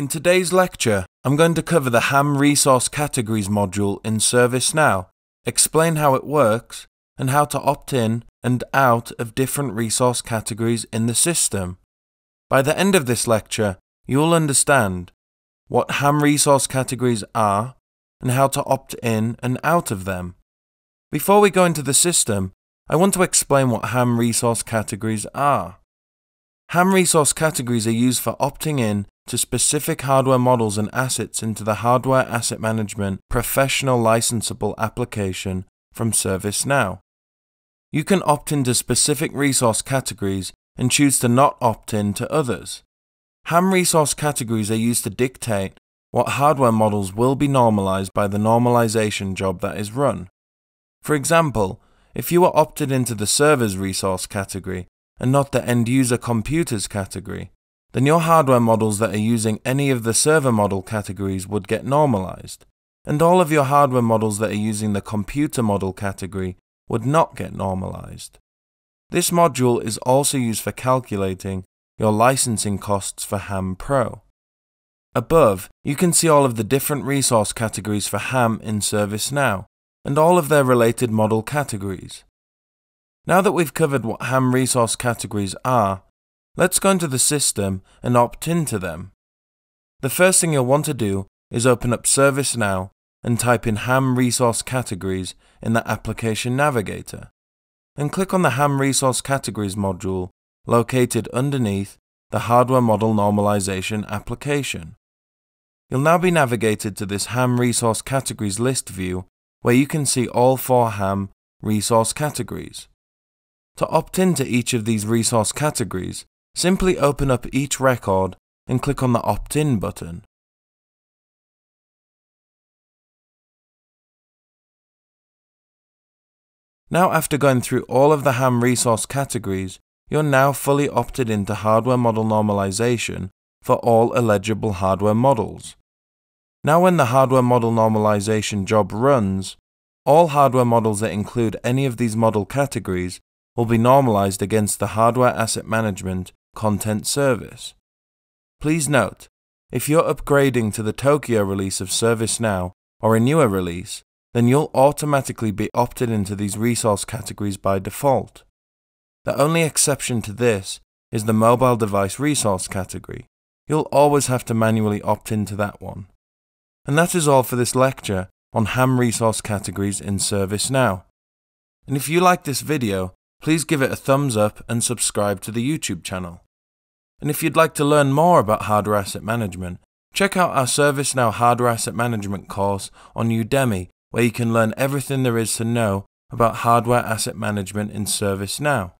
In today's lecture, I'm going to cover the HAM Resource Categories module in ServiceNow, explain how it works, and how to opt in and out of different resource categories in the system. By the end of this lecture, you'll understand what HAM resource categories are and how to opt in and out of them. Before we go into the system, I want to explain what HAM resource categories are. HAM resource categories are used for opting in to specific hardware models and assets into the Hardware Asset Management Professional Licensable application from ServiceNow. You can opt into specific resource categories and choose to not opt in to others. HAM resource categories are used to dictate what hardware models will be normalized by the normalization job that is run. For example, if you are opted into the servers resource category and not the end user computers category, then your hardware models that are using any of the server model categories would get normalized, and all of your hardware models that are using the computer model category would not get normalized. This module is also used for calculating your licensing costs for HAM Pro. Above, you can see all of the different resource categories for HAM in ServiceNow, and all of their related model categories. Now that we've covered what HAM resource categories are, let's go into the system and opt into them. The first thing you'll want to do is open up ServiceNow and type in HAM resource categories in the Application Navigator, and click on the HAM resource categories module located underneath the Hardware Model Normalization application. You'll now be navigated to this HAM resource categories list view where you can see all four HAM resource categories. To opt into each of these resource categories, simply open up each record and click on the Opt In button. Now after going through all of the HAM resource categories, you're now fully opted into hardware model normalization for all eligible hardware models. Now when the hardware model normalization job runs, all hardware models that include any of these model categories will be normalized against the Hardware Asset Management Content Service. Please note, if you're upgrading to the Tokyo release of ServiceNow or a newer release, then you'll automatically be opted into these resource categories by default. The only exception to this is the mobile device resource category. You'll always have to manually opt into that one. And that is all for this lecture on ham resource categories in ServiceNow. And if you like this video, please give it a thumbs up and subscribe to the YouTube channel. And if you'd like to learn more about hardware asset management, check out our ServiceNow hardware asset management course on Udemy where you can learn everything there is to know about hardware asset management in ServiceNow.